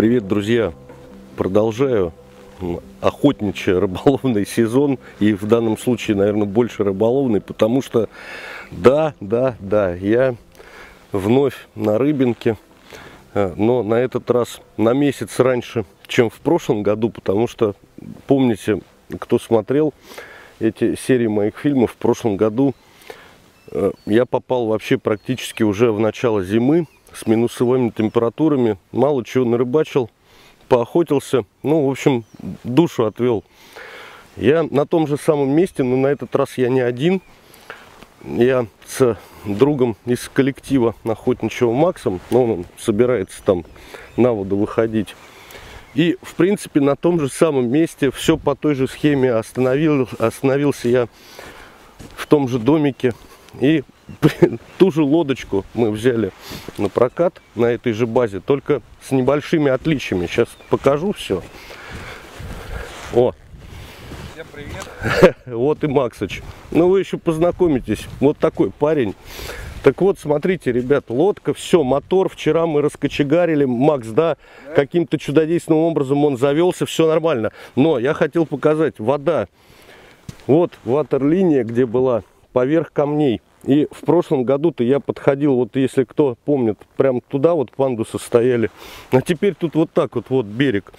Привет, друзья! Продолжаю. Охотничий рыболовный сезон. И в данном случае, наверное, больше рыболовный, потому что да, да, да, я вновь на рыбинке, э, но на этот раз на месяц раньше, чем в прошлом году, потому что, помните, кто смотрел эти серии моих фильмов, в прошлом году э, я попал вообще практически уже в начало зимы, с минусовыми температурами, мало чего нарыбачил, поохотился, ну, в общем, душу отвел. Я на том же самом месте, но на этот раз я не один. Я с другом из коллектива охотничьего Максом, но он собирается там на воду выходить. И, в принципе, на том же самом месте, все по той же схеме остановил, остановился я в том же домике. И ту же лодочку мы взяли на прокат на этой же базе, только с небольшими отличиями. Сейчас покажу все. О! Всем привет! вот и Максыч. Ну вы еще познакомитесь. Вот такой парень. Так вот, смотрите, ребят, лодка, все, мотор. Вчера мы раскочегарили, Макс, да, да. каким-то чудодейственным образом он завелся, все нормально. Но я хотел показать, вода. Вот ватерлиния, где была, поверх камней. И в прошлом году-то я подходил, вот если кто помнит, прям туда вот пандусы стояли. А теперь тут вот так вот, вот берег.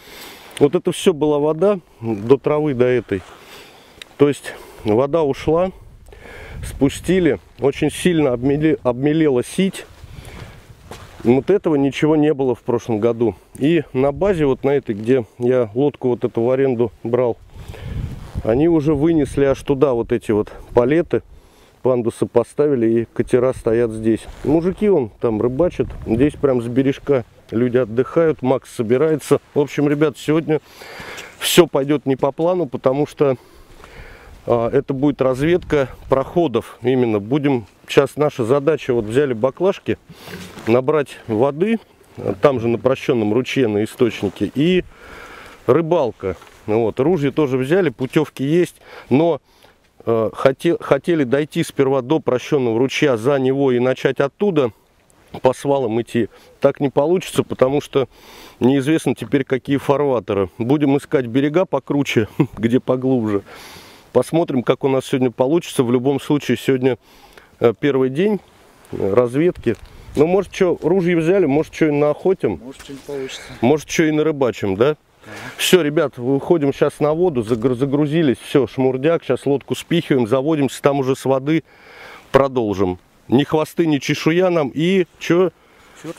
Вот это все была вода до травы, до этой. То есть вода ушла, спустили, очень сильно обмеле, обмелела сить. Вот этого ничего не было в прошлом году. И на базе вот на этой, где я лодку вот эту в аренду брал, они уже вынесли аж туда вот эти вот палеты пандусы поставили и катера стоят здесь. Мужики он там рыбачат, здесь прям с бережка люди отдыхают, Макс собирается. В общем, ребят, сегодня все пойдет не по плану, потому что а, это будет разведка проходов. Именно будем, сейчас наша задача, вот взяли баклажки, набрать воды, там же на прощенном ручье на источнике, и рыбалка. Вот, ружья тоже взяли, путевки есть, но Э, хотели дойти сперва до прощенного ручья за него и начать оттуда по свалам идти. Так не получится, потому что неизвестно теперь какие фарватеры. Будем искать берега покруче, где поглубже. Посмотрим, как у нас сегодня получится. В любом случае, сегодня э, первый день э, разведки. Ну, может, что, ружья взяли, может, что и на охотим. Может, что-нибудь получится. Может, что и на рыбачим, да? Все, ребят, выходим сейчас на воду, загрузились, все, шмурдяк, сейчас лодку спихиваем, заводимся, там уже с воды продолжим. Ни хвосты, ни чешуя нам и что? Черт.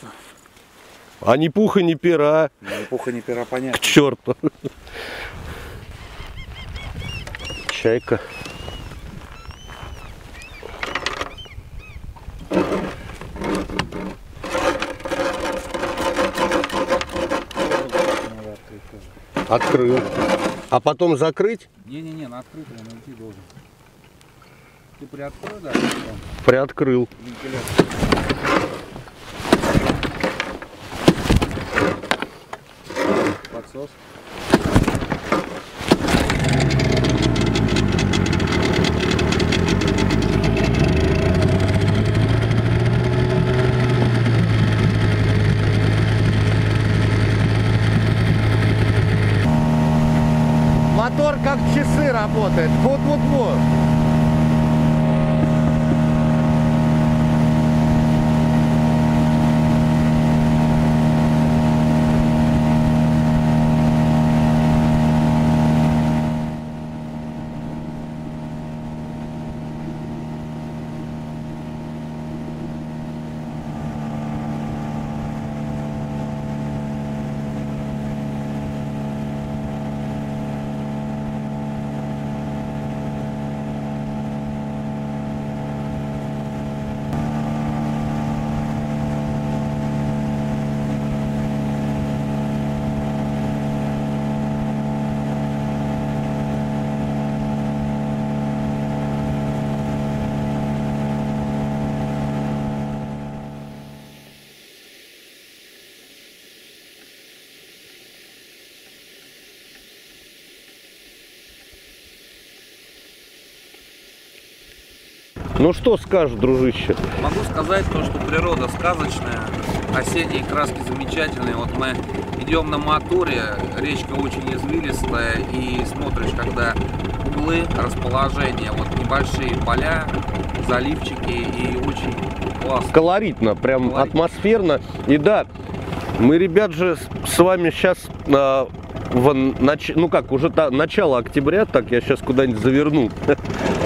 А ни пуха, ни пера. Ни пуха, ни пера, понятно. К черту. Чайка. Открыл. А потом закрыть? Не-не-не, на открытый он идти должен. Ты приоткрыл, да? Приоткрыл. Подсос. Ну что скажешь, дружище? Могу сказать то, что природа сказочная. осенние краски замечательные. Вот мы идем на моторе, речка очень извилистая, и смотришь, когда углы расположения, вот небольшие поля, заливчики, и очень классно. колоритно, прям Колоритно. атмосферно. И да, мы, ребят же, с вами сейчас в нач- ну как, уже та- начало октября, так я сейчас куда-нибудь заверну.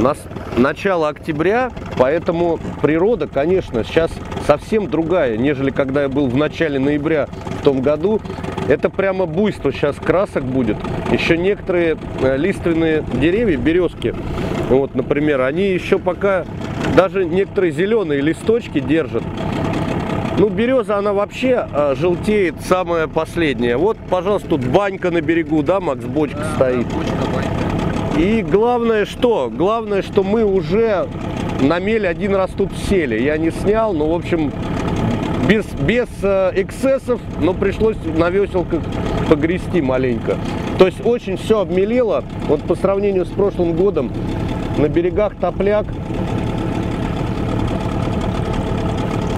Нас начало октября, поэтому природа, конечно, сейчас совсем другая, нежели когда я был в начале ноября в том году. Это прямо буйство сейчас красок будет. Еще некоторые э, лиственные деревья, березки, вот, например, они еще пока даже некоторые зеленые листочки держат. Ну, береза, она вообще э, желтеет самая последняя. Вот, пожалуйста, тут банька на берегу, да, Макс, бочка Да, стоит. да, бочка. И главное что? Главное, что мы уже на мель один раз тут сели. Я не снял, но, в общем, без, без э, эксцессов, но пришлось на веселках погрести маленько. То есть очень все обмелело. Вот по сравнению с прошлым годом на берегах топляк.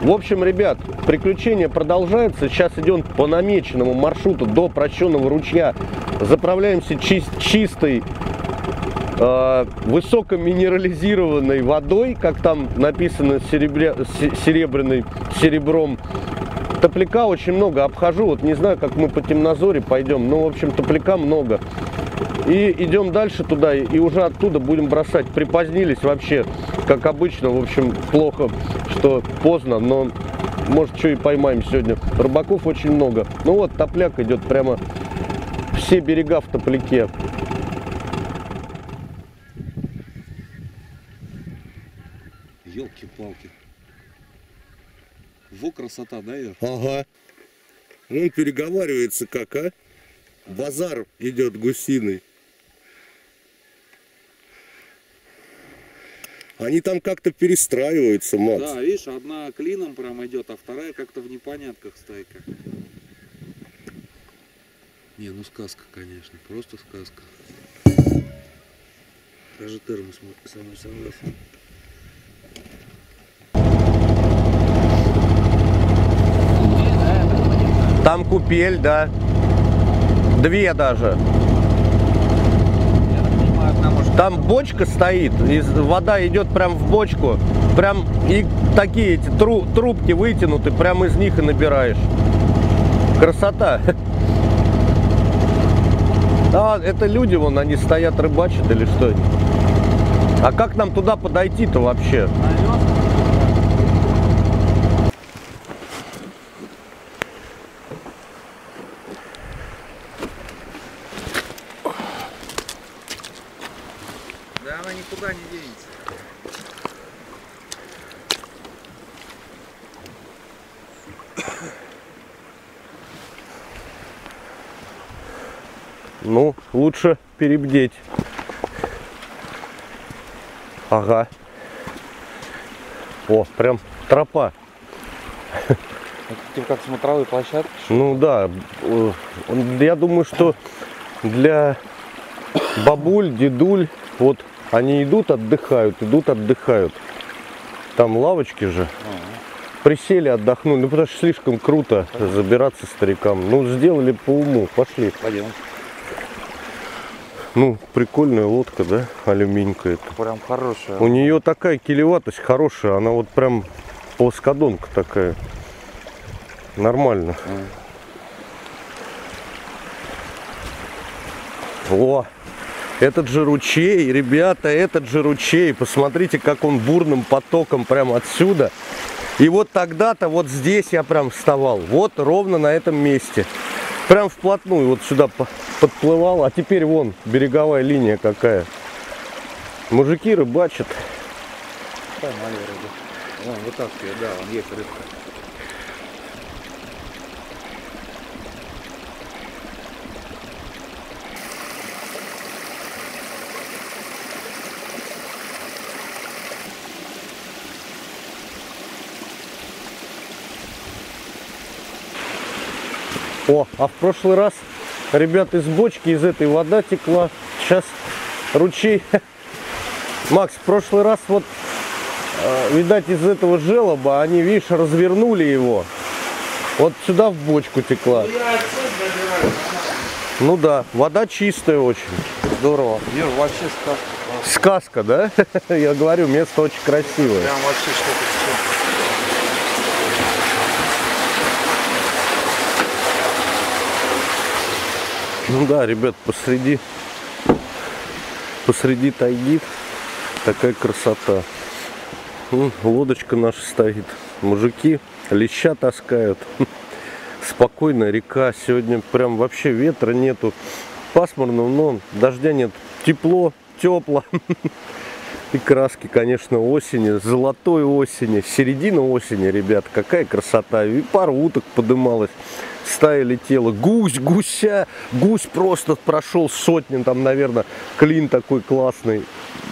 В общем, ребят, приключение продолжается. Сейчас идем по намеченному маршруту до прощенного ручья. Заправляемся чис- чистой э, высокоминерализированной водой, как там написано серебря- се- серебряной серебром. Топляка очень много обхожу, вот не знаю, как мы по темнозоре пойдем, но, в общем, топляка много. И идем дальше туда, и уже оттуда будем бросать. Припозднились вообще, как обычно, в общем, плохо, что поздно, но может, что и поймаем сегодня. Рыбаков очень много. Ну вот, топляк идет прямо все берега в топляке. Во красота, да, Ир? Ага. Он переговаривается как, а? Базар идет гусиный. Они там как-то перестраиваются, Макс. Да, видишь, одна клином прям идет, а вторая как-то в непонятках стайка. Не, ну сказка, конечно, просто сказка. Даже термос мо- со мной согласен. Там купель, да. Две даже. Там бочка стоит, и вода идет прям в бочку. Прям и такие эти тру- трубки вытянуты, прям из них и набираешь. Красота. А, это люди вон, они стоят рыбачат или что? А как нам туда подойти-то вообще? Да она никуда не денется. Ну, лучше перебдеть. Ага. О, прям тропа. Типа как смотровые площадки. Ну да, э, я думаю, что для бабуль, дедуль, вот они идут, отдыхают, идут, отдыхают. Там лавочки же. Присели, отдохнули. Ну, потому что слишком круто забираться старикам. Ну, сделали по уму. Пошли. Пойдем. Ну, прикольная лодка, да, алюминька это. Прям хорошая. У нее такая килеватость хорошая, она вот прям плоскодонка такая. Нормально. О, этот же ручей, ребята, этот же ручей, посмотрите, как он бурным потоком прям отсюда. И вот тогда-то вот здесь я прям вставал, вот ровно на этом месте. Прям вплотную вот сюда по- подплывал, а теперь вон береговая линия какая. Мужики рыбачат. Вытаскивает, да, вон есть рыбка. О, а в прошлый раз, ребят, из бочки, из этой вода текла. Сейчас ручей. Макс, в прошлый раз вот а, видать, из этого желоба они, видишь, развернули его. Вот сюда в бочку текла. Ну да, вода чистая очень. Здорово. Юр, вообще сказка. Сказка, да? Я говорю, место очень красивое. Прям вообще что-то Ну да, ребят, посреди посреди тайги такая красота. М, Лодочка наша стоит. Мужики леща таскают. Спокойная река. Сегодня прям вообще ветра нету. Пасмурно, но дождя нет. Тепло, тепло. И краски, конечно, осени, золотой осени, середина осени, ребят, какая красота. И пара уток подымалась, стая летела, гусь, гуся, гусь просто прошел сотни, там, наверное, клин такой классный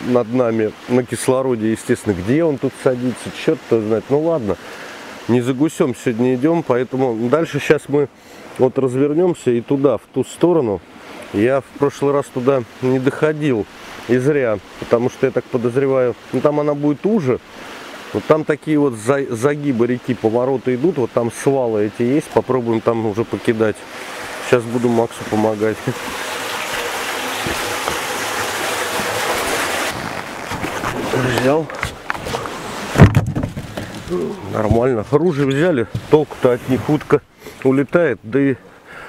над нами на кислороде, естественно. Где он тут садится, черт-то знает. Ну ладно, не за гусем сегодня идем, поэтому дальше сейчас мы вот развернемся и туда, в ту сторону. Я в прошлый раз туда не доходил и зря, потому что я так подозреваю, ну там она будет уже. Вот там такие вот за- загибы реки, повороты идут, вот там свалы эти есть, попробуем там уже покидать. Сейчас буду Максу помогать. Взял. Нормально. Оружие взяли, толку-то от них утка улетает, да и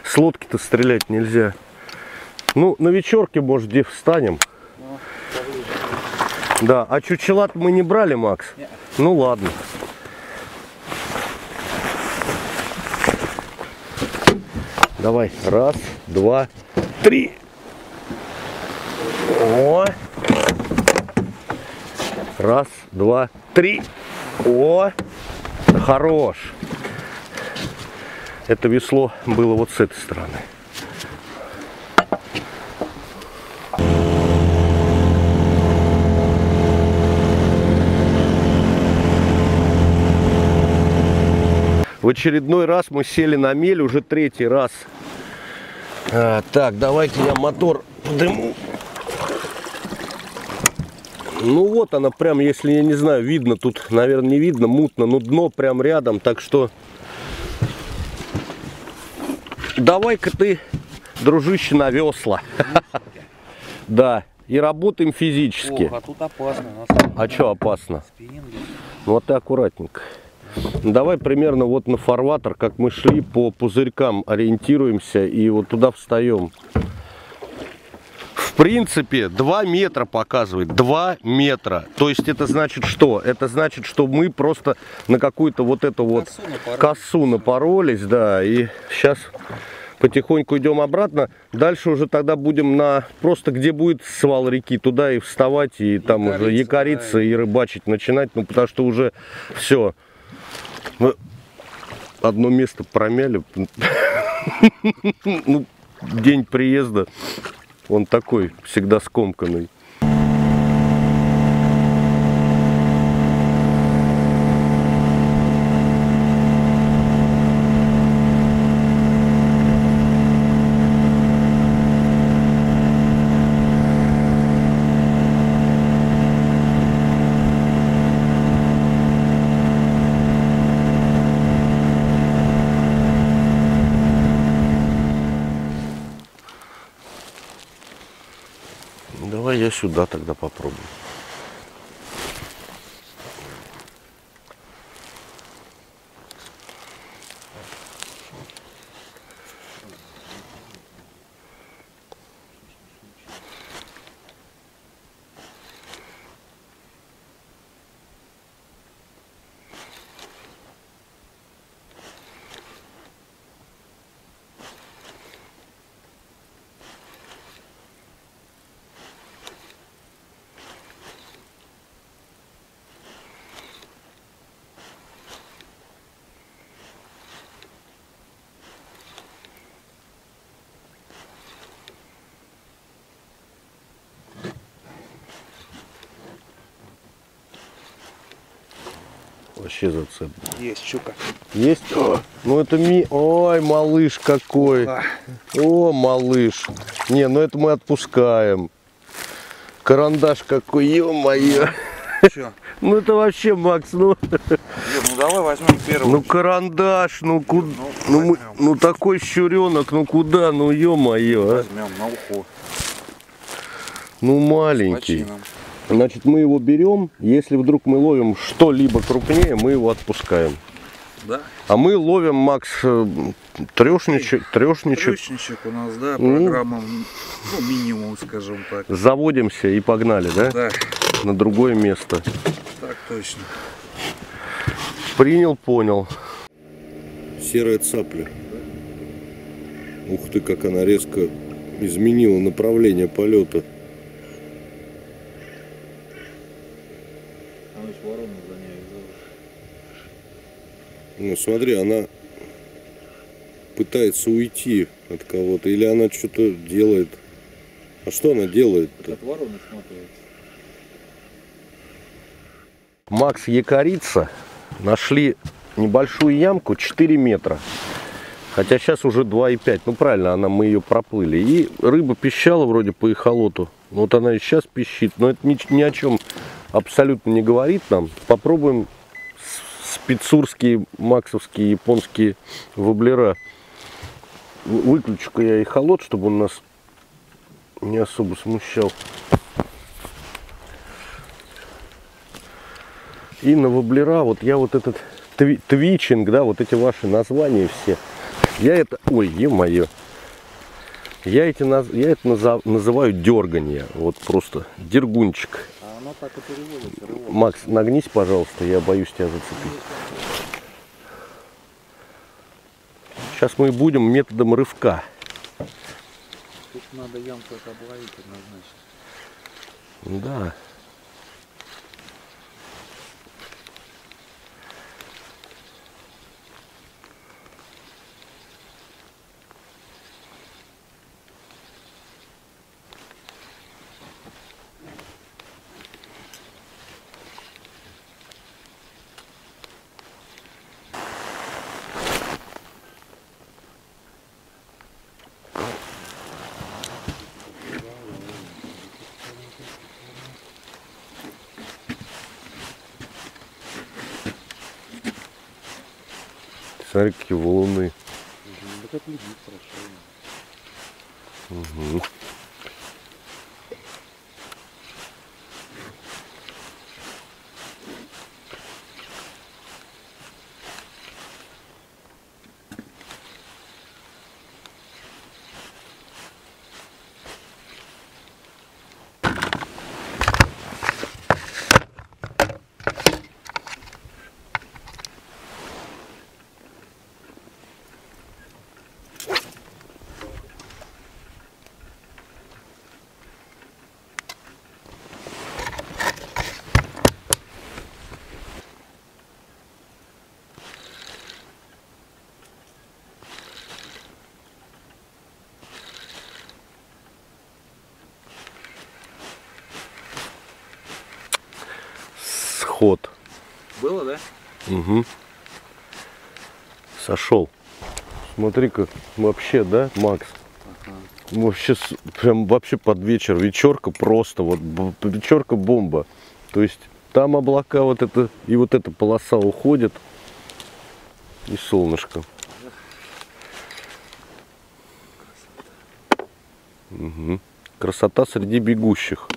с лодки-то стрелять нельзя. Ну, на вечерке, может, где встанем. Да, а чучелат мы не брали, Макс? Ну ладно. Давай, раз, два, три. О! Раз, два, три. О! Хорош. Это весло было вот с этой стороны. В очередной раз мы сели на мель, уже третий раз. А, так, давайте я мотор подыму. Ну вот она прям, если я не знаю, видно, тут, наверное, не видно, мутно, но дно прям рядом, так что... Давай-ка ты, дружище, на весла. Да, и работаем физически. Ох, а тут опасно. А что опасно? Ну вот ты аккуратненько. Давай примерно вот на фарватер, как мы шли, по пузырькам ориентируемся и вот туда встаем. В принципе, 2 метра показывает. 2 метра. То есть это значит что? Это значит, что мы просто на какую-то вот эту вот Косу напоролись. косу напоролись, да, и сейчас потихоньку идем обратно. Дальше уже тогда будем на просто где будет свал реки, туда и вставать, и там уже Якориться, якориться да, и рыбачить начинать, ну потому что уже все. Мы одно место промяли. Ну, день приезда, он такой, всегда скомканный. Давай я сюда тогда попробую. Вообще зацеп. Есть щука. Есть? Ну это ми... Ой, малыш какой. О, малыш. Не, ну это мы отпускаем. Карандаш какой, ё-моё. Ну это вообще, Макс, ну, ну давай возьмем первую. ну карандаш, ну куда, Ну, ну, ну такой щуренок, ну куда, ну ё-моё, а? Возьмем на ухо. Ну маленький. Почином. Значит, мы его берем, если вдруг мы ловим что-либо крупнее, мы его отпускаем. Да? А мы ловим, Макс, э, трешничек, трешничек, Трещничек у нас, да, Ну. программа, ну, минимум, скажем так. заводимся и погнали, да, Да, на другое место. так точно. Принял, понял. Серая цапля. Ух ты, как она резко изменила направление полета. Ну смотри, она пытается уйти от кого-то, или она что-то делает. А что она делает-то? Макс Якорица нашли небольшую ямку 4 метра. Хотя сейчас уже 2,5. Ну правильно, она, мы ее проплыли. И рыба пищала вроде по эхолоту. Вот она и сейчас пищит. Но это ни, ни о чем абсолютно не говорит нам. Попробуем спецурские, максовские, японские воблера. Выключу-ка я эхолот, чтобы он нас не особо смущал. И на воблера, вот я вот этот тви- твичинг, да, вот эти ваши названия все. Я это, ой, е-мое. Я, эти, я это называю дерганье. Вот просто дергунчик. Оно так и переводится. рывок. Макс, нагнись, пожалуйста, я боюсь тебя зацепить. Сейчас мы будем методом рывка. Тут надо ямку это обловить однозначно. Да. Отличить хорошо. Мгм. Сход. Было, да? Угу. Сошел. Смотри-ка, вообще, да, Макс? Вообще, прям вообще под вечер. Вечерка просто, вот вечерка бомба. То есть там облака вот это и вот эта полоса уходит. И солнышко. Мгм. Красота среди бегущих.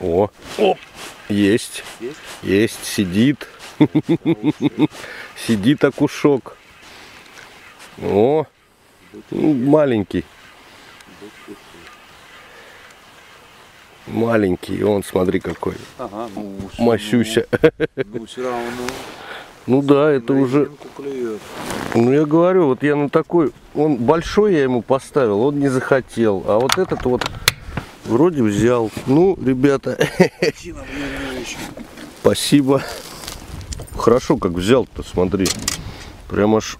О, о, есть, Есть? есть, сидит, сидит окушок. О, маленький, маленький, он смотри какой, Ага, ну. Ну, ну все равно. Ну да, это уже, ну я говорю, вот я на такой, он большой я ему поставил, он не захотел, а вот этот вот вроде взял. Ну, ребята. Спасибо. Хорошо, как взял-то, смотри. Прям аж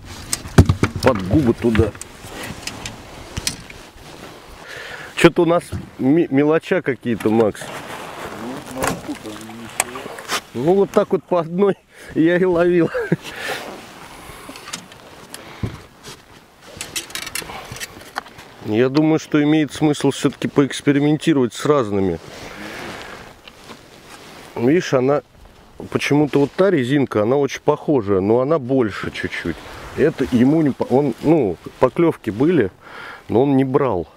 под губы туда. Что-то у нас мелоча какие-то, Макс. Ну вот так вот по одной я и ловил. Я думаю, что имеет смысл все-таки поэкспериментировать с разными. Видишь, она почему-то вот та резинка, она очень похожая, но она больше чуть-чуть. Это ему не... Он, ну, поклевки были, но он не брал.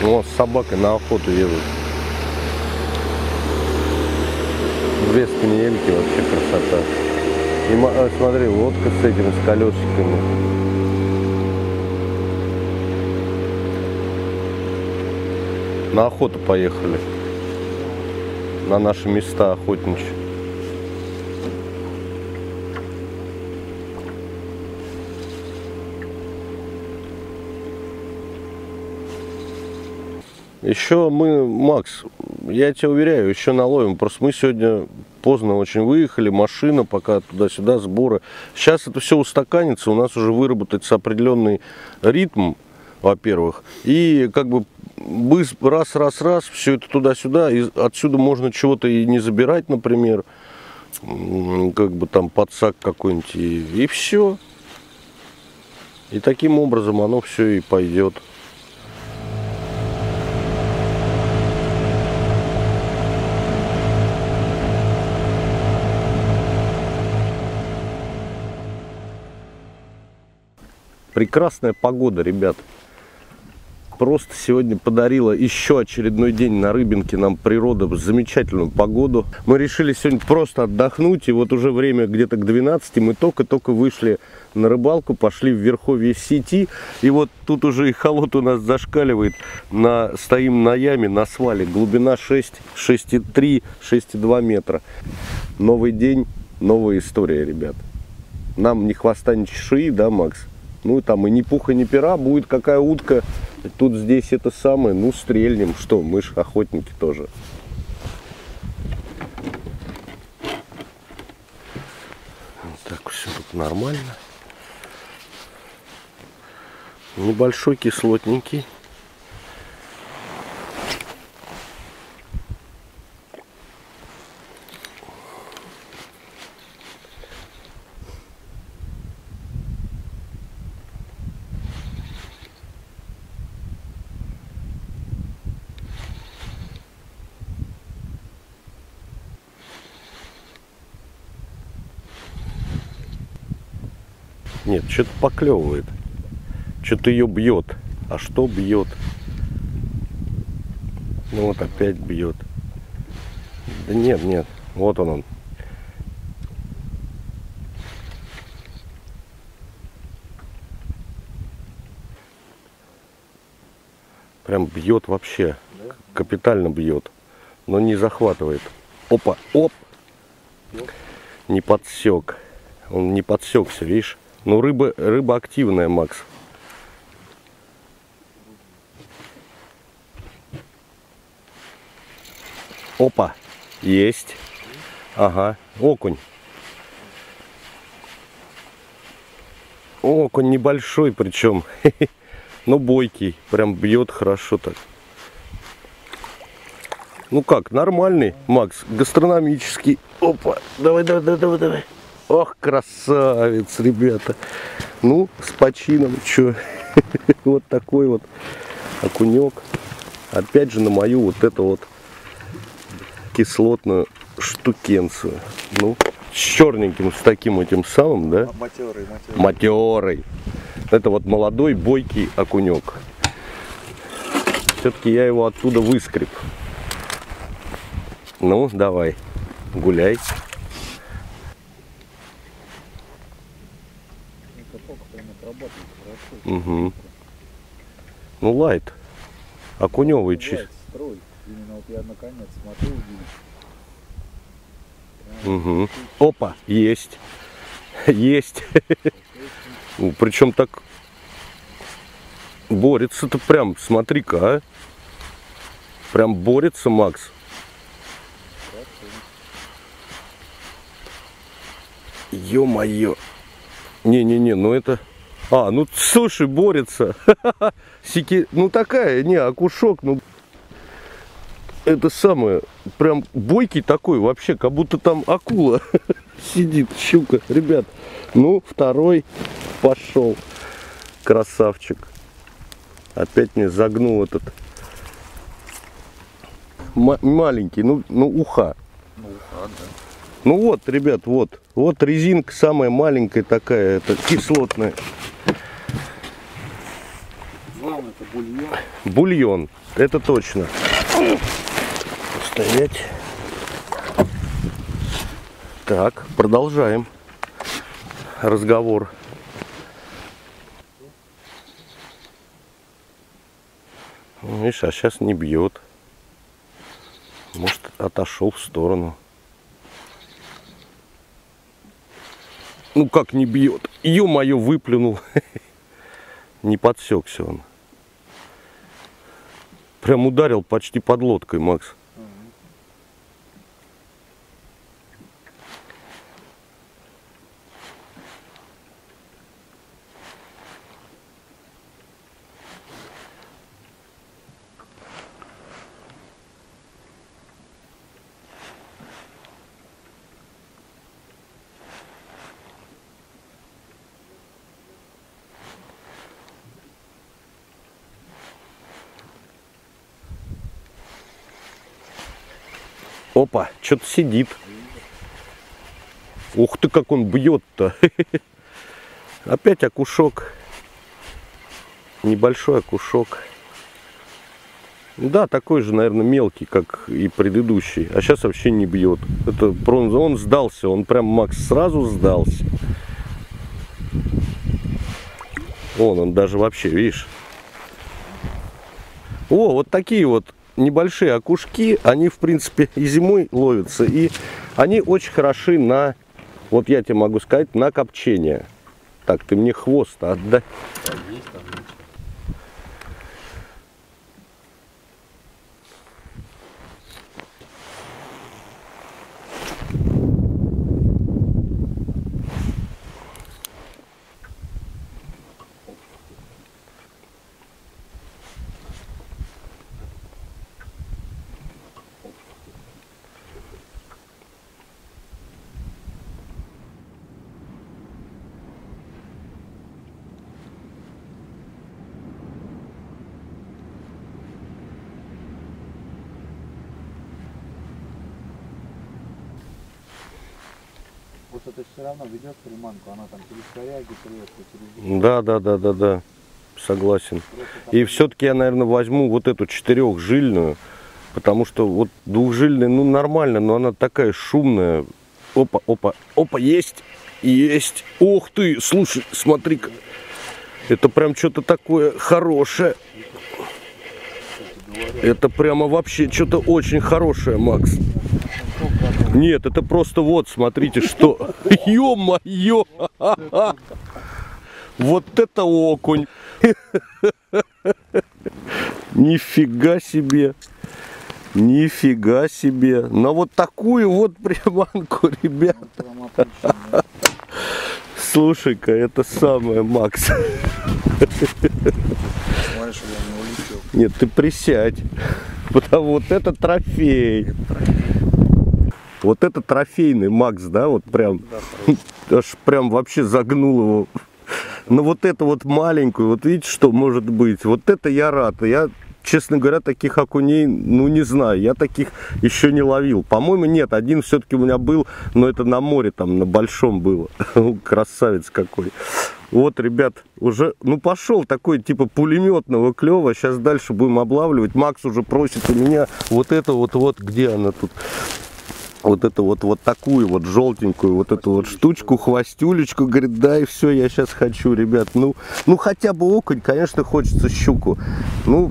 Вот с собакой на охоту едут. Две спаниельки, вообще красота. И а, смотри, лодка с этими, с колесиками. На охоту поехали. На наши места охотничьи. Еще мы, Макс, я тебя уверяю, еще наловим. Просто мы сегодня поздно очень выехали, машина пока туда-сюда, сборы. Сейчас это все устаканится, у нас уже выработается определенный ритм, во-первых. И как бы быс- раз, раз, раз, все это туда-сюда. И отсюда можно чего-то и не забирать, например. Как бы там подсак какой-нибудь. И, и все. И таким образом оно все и пойдет. Прекрасная погода, ребят. Просто сегодня подарила еще очередной день на Рыбинке нам природа замечательную погоду. Мы решили сегодня просто отдохнуть, и вот уже время где-то к 12, мы только-только вышли на рыбалку, пошли в Верховье сети, и вот тут уже и холод у нас зашкаливает. На, стоим на яме, на свале, глубина 6, 6,3, 6,2 метра. Новый день, новая история, ребят. Нам ни хвоста, ни чешуи, да, Макс? Ну, там и ни пуха, ни пера, будет какая утка. Тут здесь это самое, ну, стрельнем. Что, мы ж охотники тоже. Вот так все тут нормально. Небольшой кислотненький. Что-то поклевывает. Что-то ее бьет. А что бьет? Ну вот опять бьет. Да нет, нет. Вот он он. Прям бьет вообще. Капитально бьет. Но не захватывает. Опа, оп. Не подсек. Он не подсекся, видишь? Ну рыба, рыба активная, Макс. Опа, есть. Ага, окунь. Окунь небольшой причем. Но бойкий. Прям бьет хорошо так. Ну как, нормальный, Макс, гастрономический. Опа, давай, давай, давай, давай. Ох, красавец, ребята. Ну, с почином, что. Вот такой вот окунек. Опять же на мою вот эту вот кислотную штукенцию. Ну, с черненьким, с таким этим самым, да? Матерый, матерый. матерый. Это вот молодой бойкий окунек. Все-таки я его оттуда выскреб. Ну, давай, гуляй. Каток прям отрабатывает хорошо. Угу. Ну, лайт. Окуневый чист. Строй. Именно вот я наконец смотрю. Угу. Опа, есть. Есть. Причем так Борется-то прям, смотри-ка, а. Прям борется Макс. Ё-моё. Не-не-не, ну это... А, ну слушай, борется. Сики... Ну такая, не, окушок, ну... Это самое, прям бойкий такой вообще, как будто там акула сидит, щука. Ребят, ну второй пошел. Красавчик. Опять мне загнул этот ма- маленький, ну, ну уха. Ну, уха, да. Ну вот, ребят, вот. Вот резинка самая маленькая такая, это кислотная. Главное это бульон. Бульон, это точно. Стоять. Так, продолжаем разговор. Ну, Видишь, а сейчас не бьет. Может, отошел в сторону. Ну как не бьет? Ё-моё, выплюнул. Не подсекся он. Прям ударил почти под лодкой, Макс. Опа, что-то сидит. Ух ты, как он бьет-то. Опять окушок. Небольшой окушок. Да, такой же, наверное, мелкий, как и предыдущий. А сейчас вообще не бьет. Это он, он сдался, он прям Макс сразу сдался. Вон он даже вообще, видишь. О, вот такие вот небольшие окушки, они в принципе и зимой ловятся, и они очень хороши на, вот я тебе могу сказать, на копчение. Так, ты мне хвост отдай. Там Вот это все равно ведет приманку, она там через коряги трется, через... Да, да, да, да, да. Согласен. И все-таки я, наверное, возьму вот эту четырехжильную, потому что вот двухжильная, ну, нормально, но она такая шумная. Опа, опа, опа, есть, есть. Ух ты, слушай, смотри-ка. Это прям что-то такое хорошее. Это прямо вообще что-то очень хорошее, Макс. Нет, это просто вот, смотрите, что. Ё-моё! Вот это окунь! Нифига себе! Нифига себе! На вот такую вот приманку, ребят. Слушай-ка, это самое, Макс. Нет, ты присядь. Потому вот это трофей. Вот это трофейный Макс, да, вот прям. Аж прям вообще загнул его. Но вот это вот маленькую, вот видите, что может быть. Вот это я рад. Я, честно говоря, таких окуней, ну не знаю, я таких еще не ловил. По-моему, нет, один все-таки у меня был, но это на море, там, на большом было. Красавец какой. Вот, ребят, уже, ну пошел такой типа пулеметного клева. Сейчас дальше будем облавливать. Макс уже просит у меня вот это вот, вот, где она тут? Вот эту вот, вот такую вот желтенькую вот эту вот штучку, хвостюлечку, говорит, да, и все, я сейчас хочу, ребят, ну, ну хотя бы окунь, конечно, хочется щуку, ну,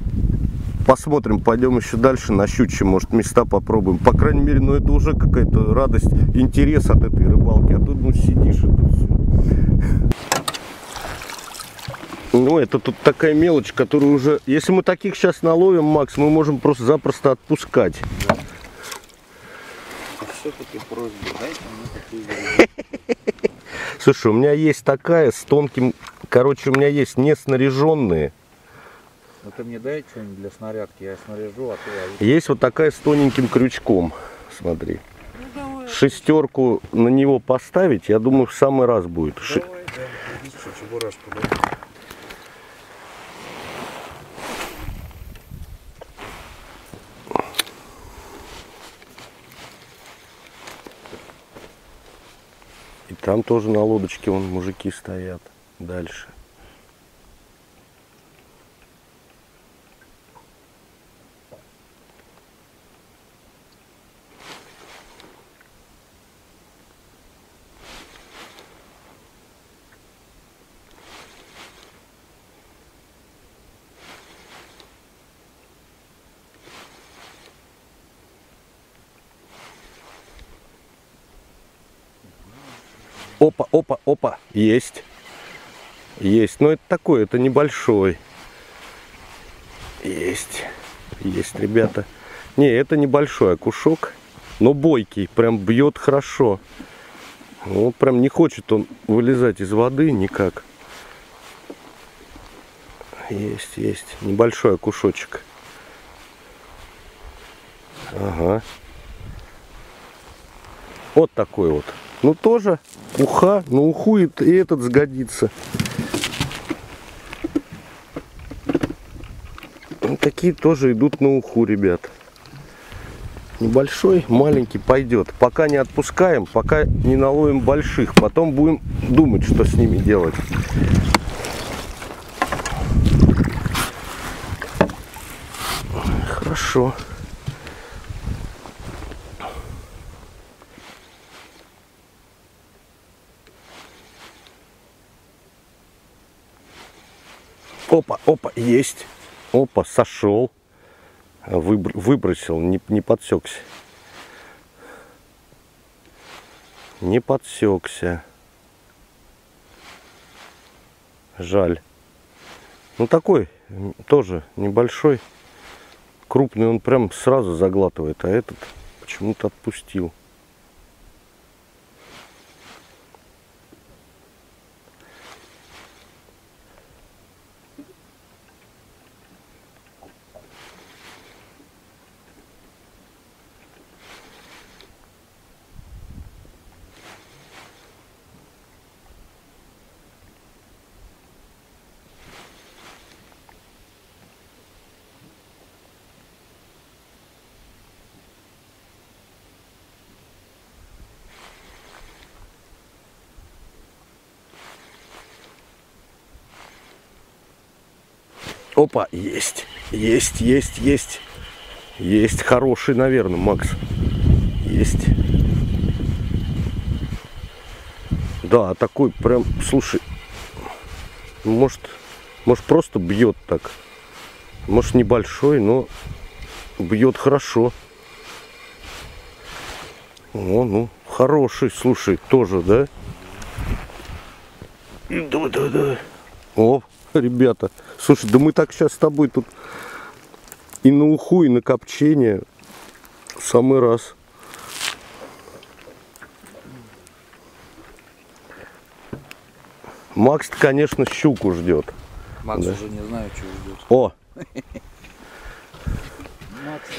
посмотрим, пойдем еще дальше на щучьи, может, места попробуем, по крайней мере, ну, это уже какая-то радость, интерес от этой рыбалки, а тут, ну, сидишь, это все. Ну, это тут такая мелочь, которую уже... Если мы таких сейчас наловим, Макс, мы можем просто запросто отпускать. Все-таки просьба, дайте мне такие Слушай, у меня есть такая с тонким... Короче, у меня есть не снаряженные. Ну ты мне дай что-нибудь для снарядки, я снаряжу, а ты. Есть вот такая с тоненьким крючком. Смотри. Шестерку на него поставить, я думаю, в самый раз будет. Давай, да, иди, что, чебурашку, да. Там тоже на лодочке вон мужики стоят. Дальше. Опа, опа, опа. Есть. Есть. Но это такой, это небольшой. Есть. Есть, ребята. Не, это небольшой окушок, но бойкий. Прям бьет хорошо. Вот прям не хочет он вылезать из воды никак. Есть, есть. Небольшой окушочек. Ага. Вот такой вот. Ну тоже уха, ну уху и, и этот сгодится. Ну, такие тоже идут на уху, ребят. Небольшой, маленький пойдет. Пока не отпускаем, пока не наловим больших. Потом будем думать, что с ними делать. Хорошо. Опа, опа, есть. Опа, сошел. Выбр- выбросил, не, не подсекся. Не подсекся. Жаль. Ну такой, тоже небольшой. Крупный он прям сразу заглатывает, а этот почему-то отпустил. Опа, есть, есть, есть, есть. Есть хороший, наверное, Макс. Есть. Да, такой прям, слушай, может, может просто бьет так. Может небольшой, но бьет хорошо. О, ну, хороший, слушай, тоже, да? Да, да, да. О, ребята, слушай, да мы так сейчас с тобой тут и на уху, и на копчение в самый раз. Макс, конечно, щуку ждет. Макс Да. уже не знаю, что ждет. О, Макс,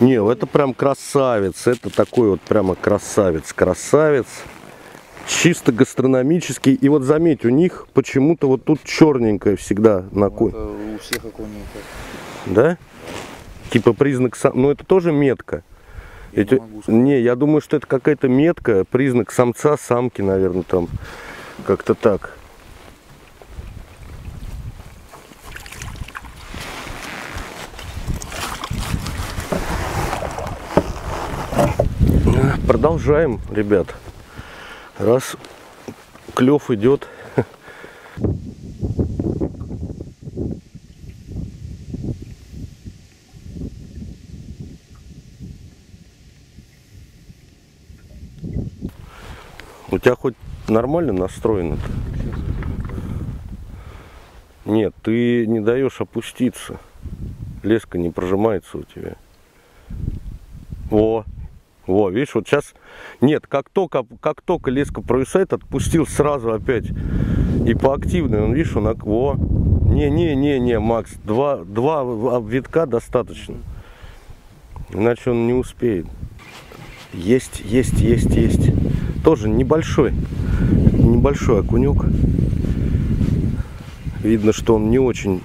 не, это прям красавец. Это такой вот прямо красавец. Красавец. Чисто гастрономический. И вот заметь, у них почему-то вот тут черненькое всегда на ко- это у всех окунников. Да? Типа признак сам... Ну это тоже метка. Я Эти- не. Не, я думаю, что это какая-то метка, признак самца, самки, наверное, там. Как-то так. Продолжаем, ребят. Раз клев идет. У тебя хоть нормально настроено -то? Нет, ты не даешь опуститься. Леска не прожимается у тебя. Во, во, видишь, вот сейчас... Нет, как только, как только леска провисает, отпустил сразу опять. И по активной, он, видишь, он... Во. Не-не-не-не, Макс, два, два обвитка достаточно. Иначе он не успеет. Есть, есть, есть, есть. Тоже небольшой. Небольшой окунек. Видно, что он не очень...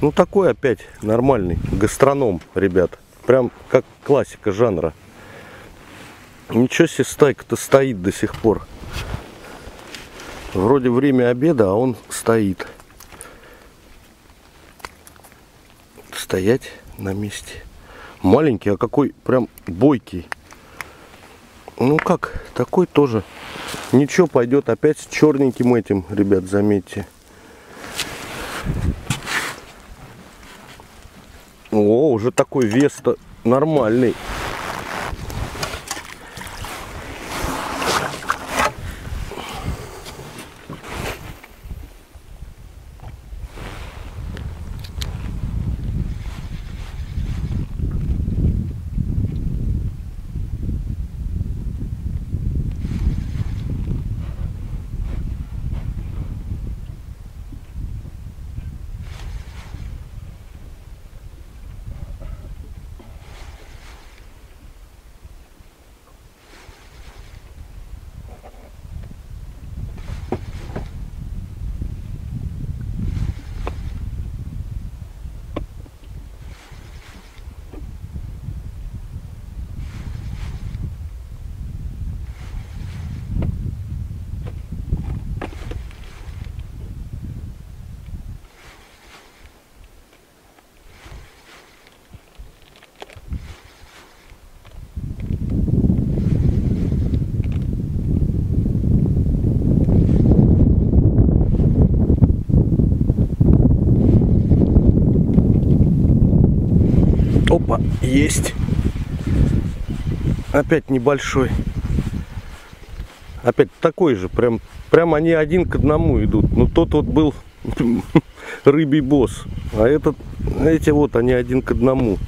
Ну, такой опять нормальный. Гастроном, ребят. Прям как классика жанра. Ничего себе стайка-то стоит до сих пор. Вроде время обеда, а он стоит. Стоять на месте. Маленький, а какой прям бойкий. Ну как, такой тоже. Ничего, пойдет опять с черненьким этим, ребят, заметьте. О, уже такой вес-то нормальный. Опа, есть. Опять небольшой. Опять такой же, прям, прям они один к одному идут. Ну тот вот был рыбий босс, а этот, эти вот они один к одному.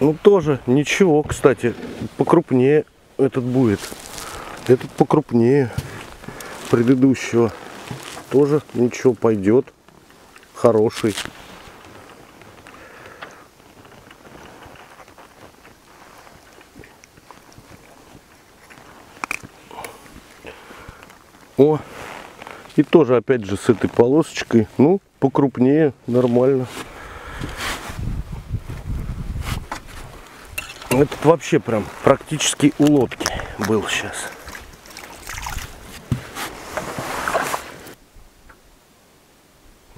Ну тоже ничего, кстати, покрупнее этот будет. Этот покрупнее предыдущего. Тоже ничего пойдет. Хороший. О, и тоже опять же с этой полосочкой. Ну, покрупнее, нормально. Этот вообще прям практически у лодки был сейчас.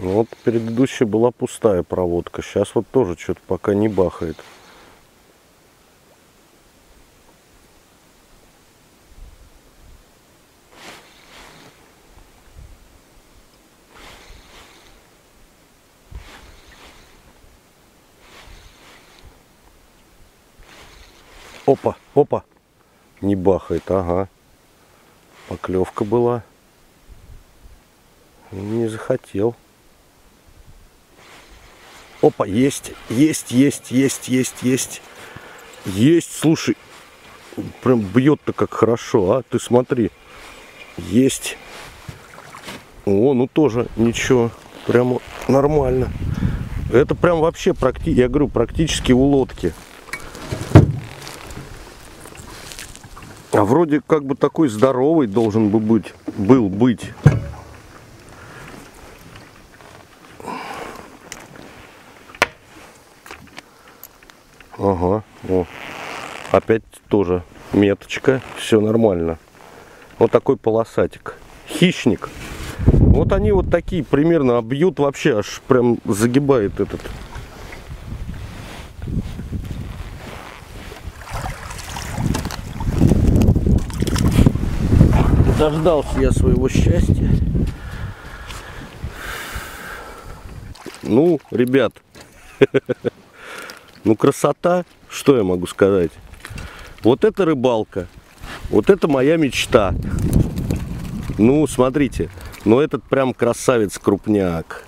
Вот предыдущая была пустая проводка. Сейчас вот тоже что-то пока не бахает. Опа, опа. Не бахает, ага. Поклевка была. Не захотел. Опа, есть, есть, есть, есть, есть, есть. Есть, слушай. Прям бьет-то как хорошо, а? Ты смотри. Есть. О, ну тоже ничего. Прямо нормально. Это прям вообще, практи... я говорю, практически у лодки. А вроде как бы такой здоровый должен бы быть, был быть. Ага, о. Опять тоже меточка, все нормально. Вот такой полосатик. Хищник. Вот они вот такие примерно обьют вообще, аж прям загибает этот. Дождался я своего счастья. Ну, ребят, ну красота, что я могу сказать? Вот это рыбалка, вот это моя мечта. Ну, смотрите, ну этот прям красавец крупняк.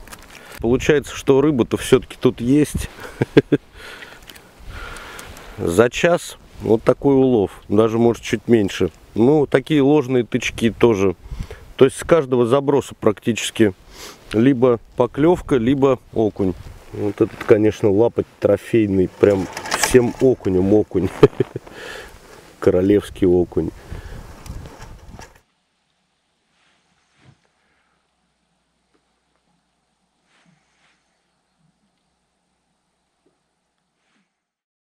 Получается, что рыба-то все-таки тут есть. За час вот такой улов, даже может чуть меньше. Ну, такие ложные тычки тоже. То есть с каждого заброса практически либо поклевка, либо окунь. Вот этот, конечно, лапоть трофейный, прям всем окунем окунь. Королевский окунь.